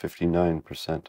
59%.